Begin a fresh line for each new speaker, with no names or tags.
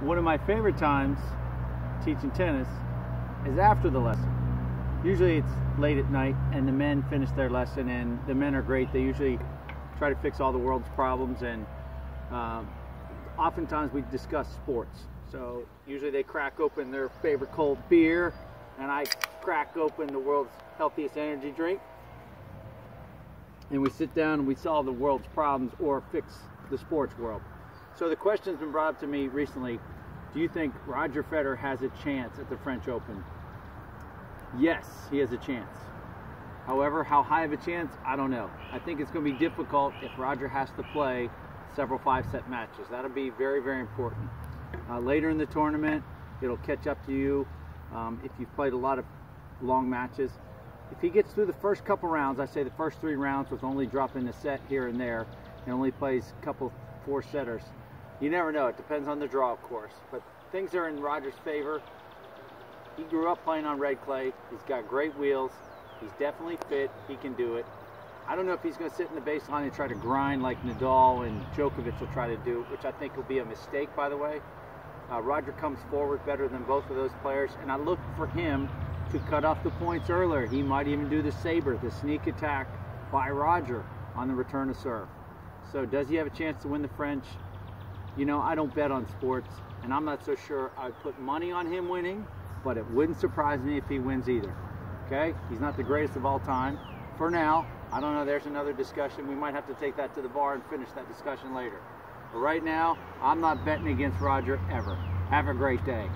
one of my favorite times teaching tennis is after the lesson. Usually it's late at night and the men finish their lesson and the men are great. They usually try to fix all the world's problems and um, oftentimes we discuss sports. So usually they crack open their favorite cold beer and I crack open the world's healthiest energy drink. And we sit down and we solve the world's problems or fix the sports world. So the question's been brought up to me recently. Do you think Roger Federer has a chance at the French Open? Yes, he has a chance. However, how high of a chance, I don't know. I think it's going to be difficult if Roger has to play several five-set matches. That'll be very, very important. Uh, later in the tournament, it'll catch up to you um, if you've played a lot of long matches. If he gets through the first couple rounds, I say the first three rounds with only dropping a set here and there, and only plays a couple four setters. You never know. It depends on the draw, of course. But things are in Roger's favor. He grew up playing on red clay. He's got great wheels. He's definitely fit. He can do it. I don't know if he's going to sit in the baseline and try to grind like Nadal and Djokovic will try to do, which I think will be a mistake, by the way. Uh, Roger comes forward better than both of those players, and I look for him to cut off the points earlier. He might even do the SABR, the sneak attack by Roger on the return of serve. So does he have a chance to win the French? You know, I don't bet on sports, and I'm not so sure I'd put money on him winning, but it wouldn't surprise me if he wins either. Okay? He's not the greatest of all time. For now, I don't know, there's another discussion. We might have to take that to the bar and finish that discussion later. But right now, I'm not betting against Roger ever. Have a great day.